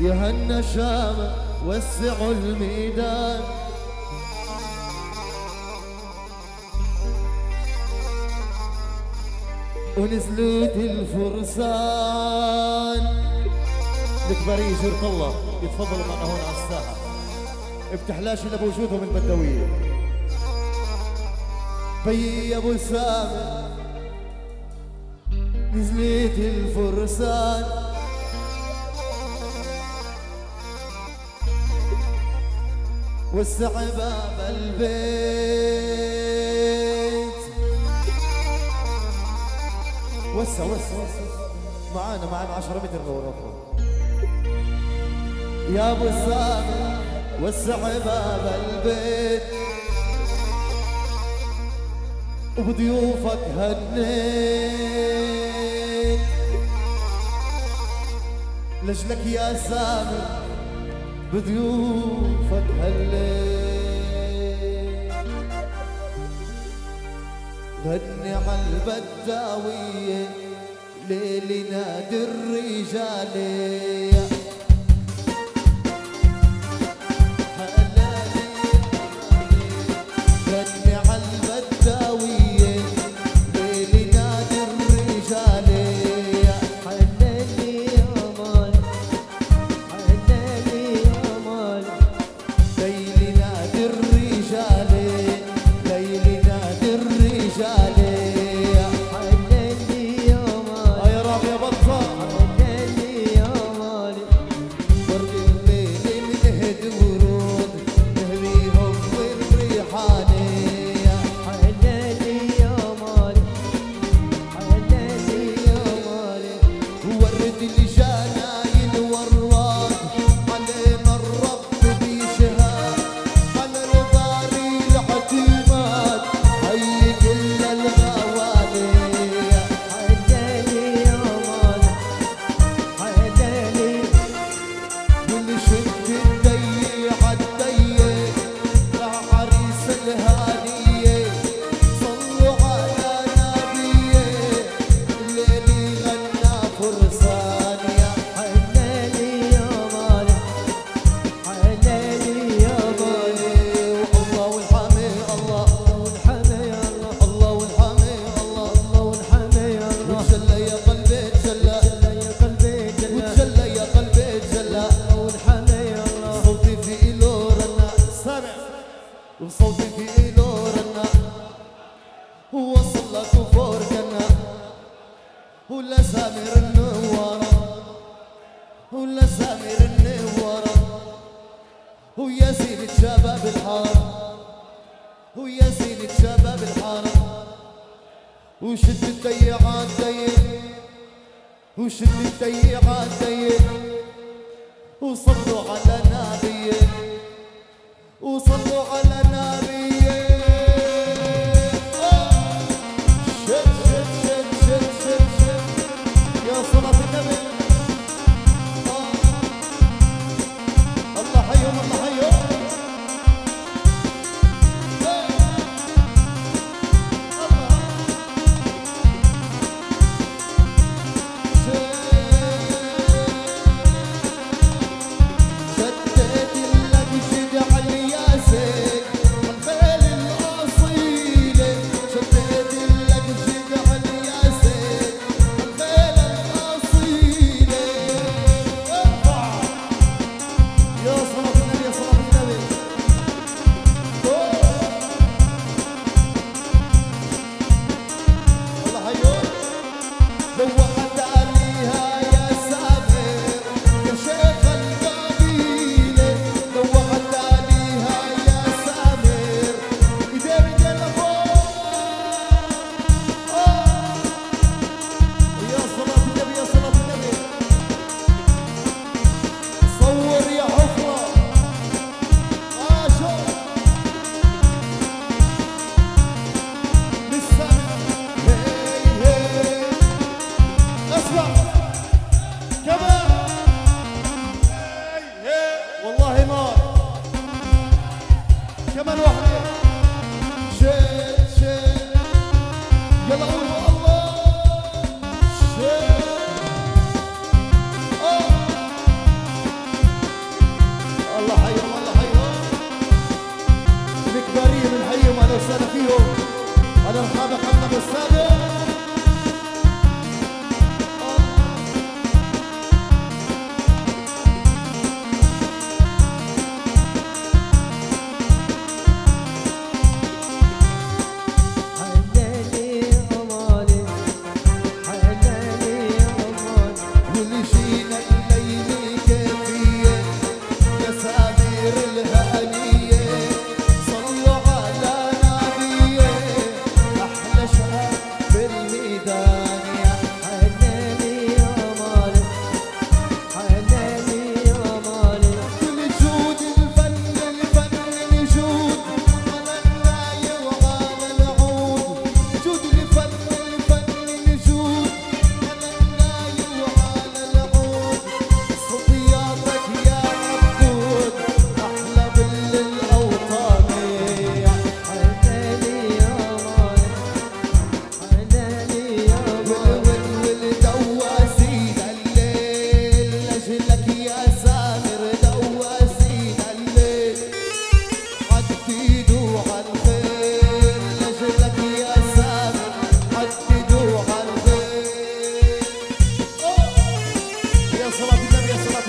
يا هالنشامة وسعوا الميدان. ونزلت الفرسان. الكبارية شرط الله. يتفضلوا معنا هون على الساحة. بتحلاش إلا بوجودهم البدوية بي يا أبو سامر نزلت الفرسان. وسع باب البيت. وسع وسع وسع. معانا معانا 10 متر غورفه يا أبو سامي وسع باب البيت. وبضيوفك هنيت. لجلك يا سامي. بضيوفك هالليل. غني عن البداوية ليلي نادي الرجال وش اللي سيء وصلوا على نبيه وصلوا على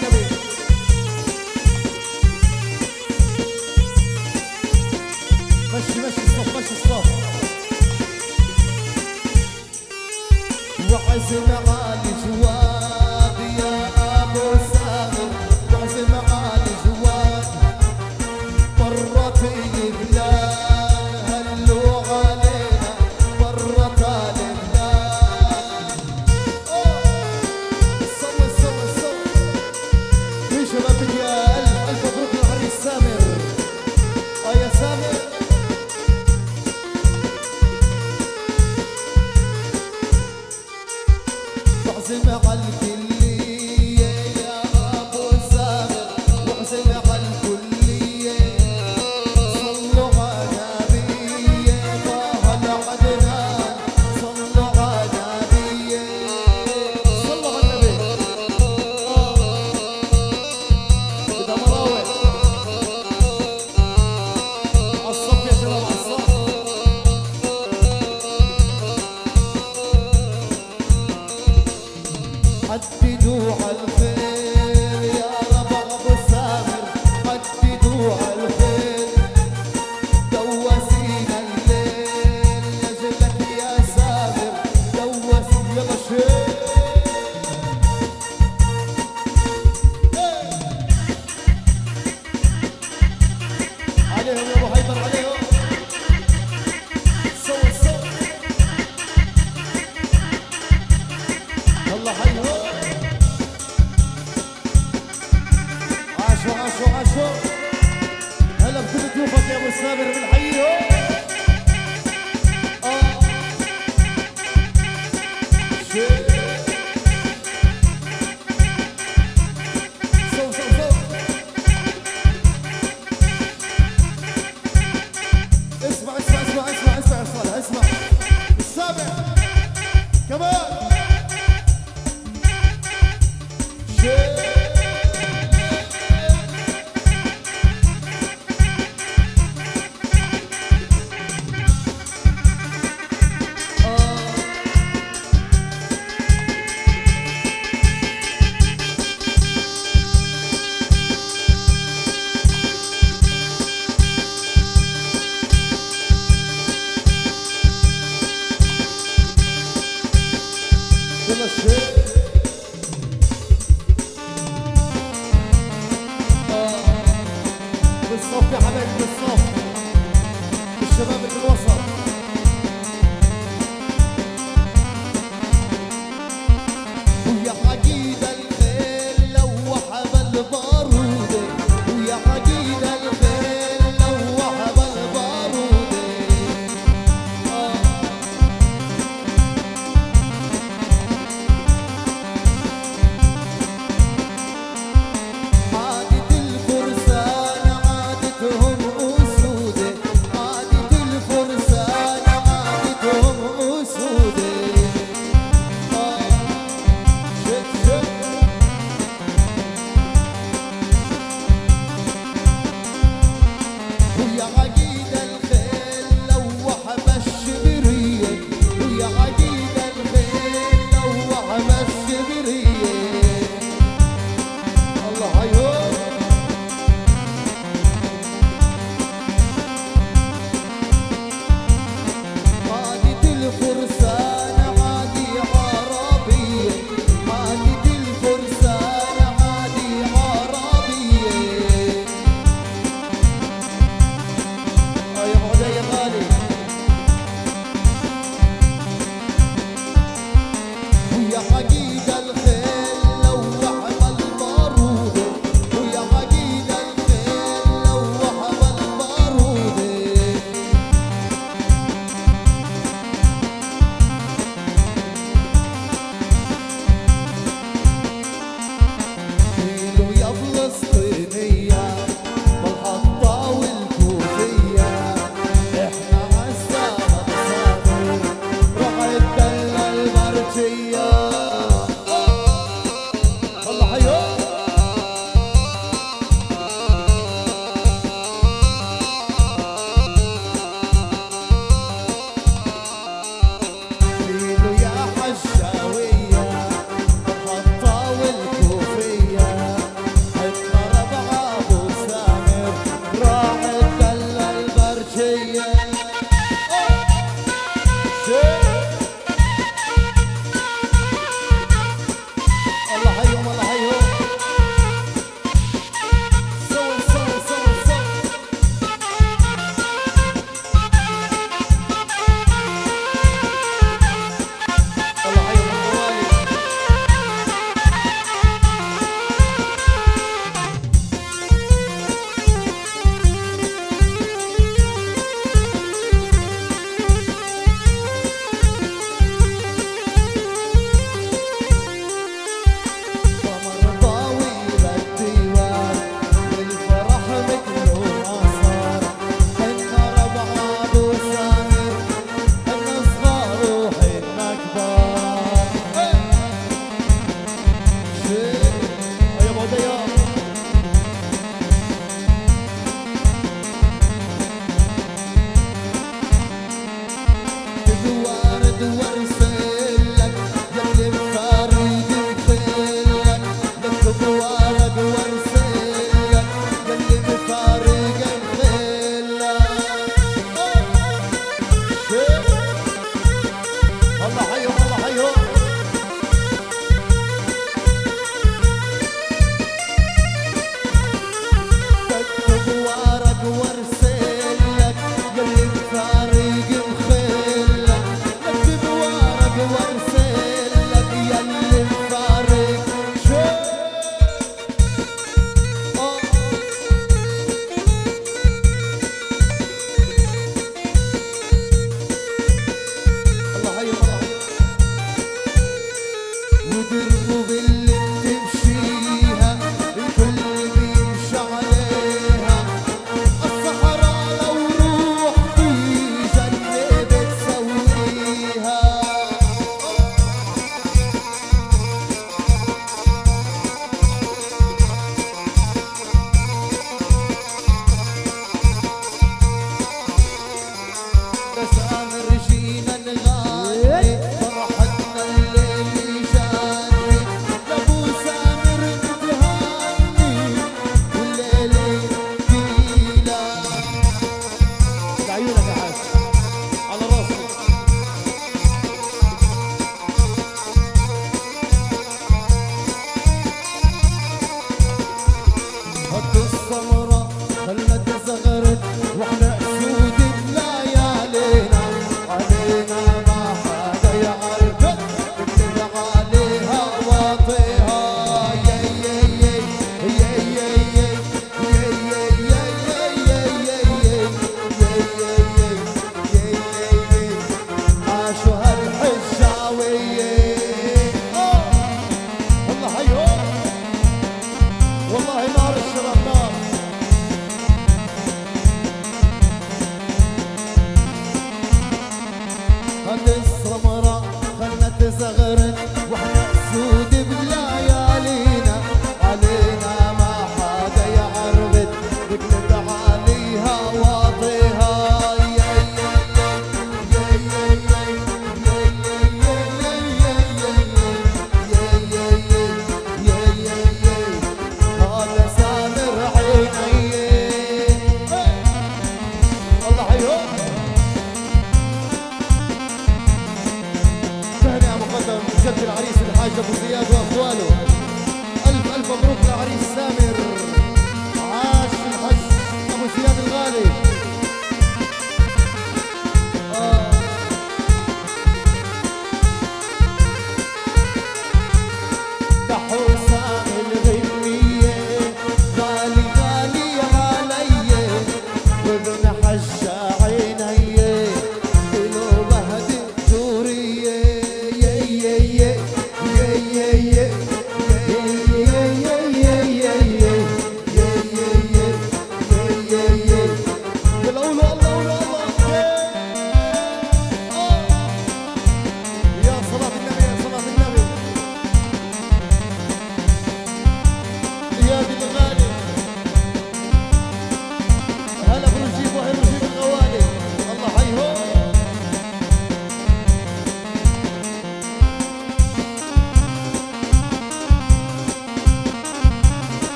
Never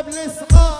قبل صغار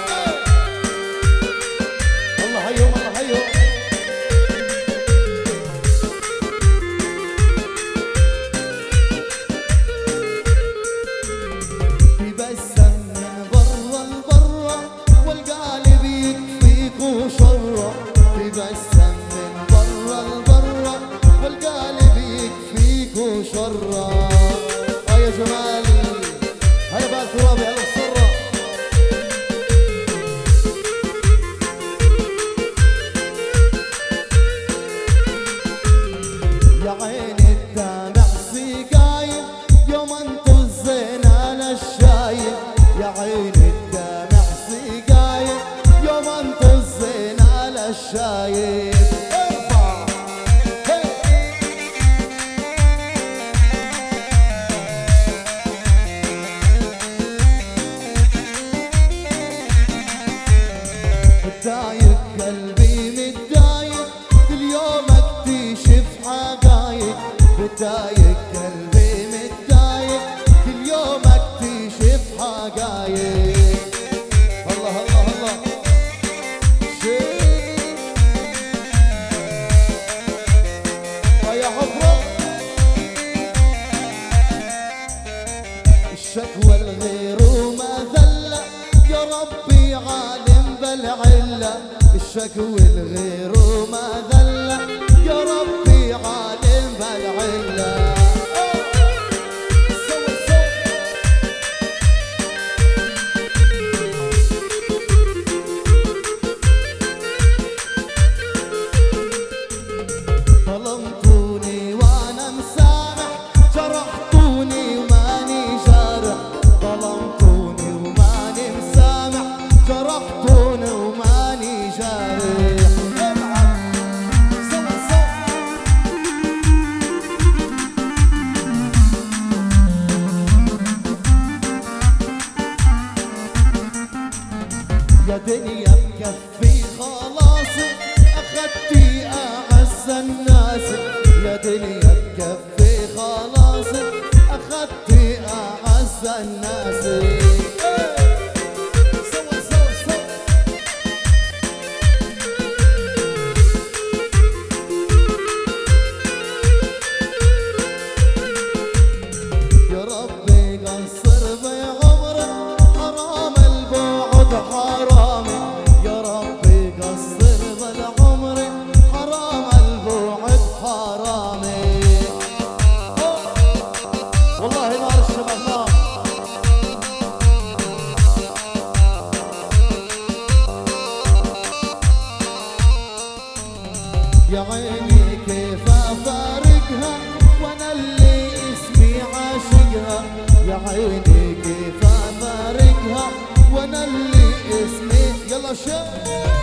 Russia.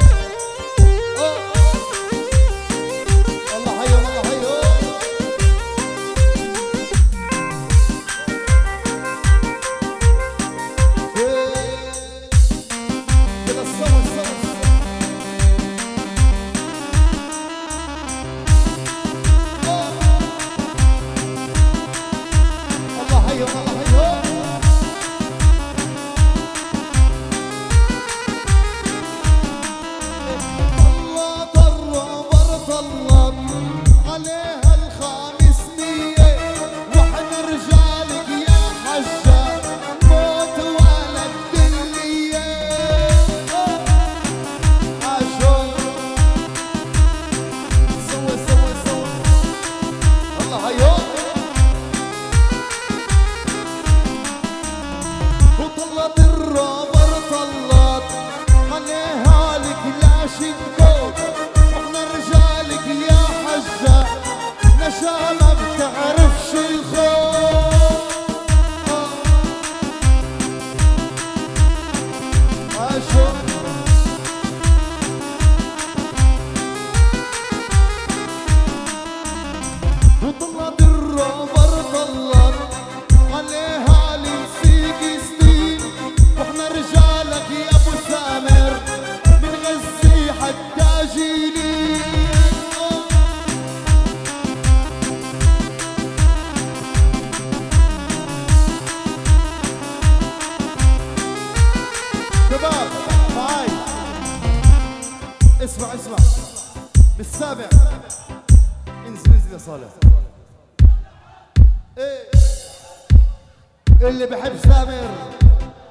سامر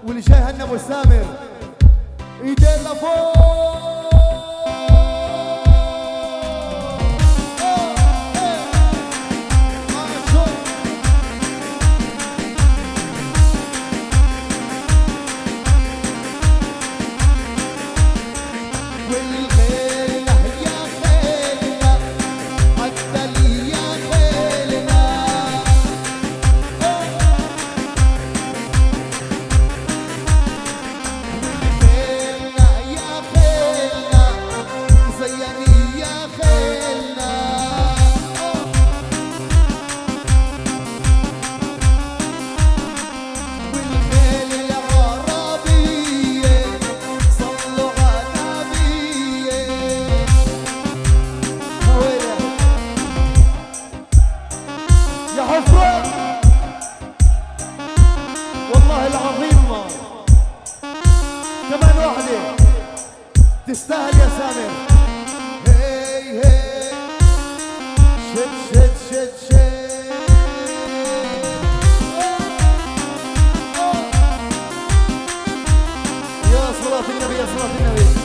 واللي جاي هنا ابو سامر إيدين لفوق. Ty stary zamer Hej, hej Shit, shit, shit, shit. Yazmalatın gibi yazmalatın gibi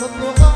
Sa buka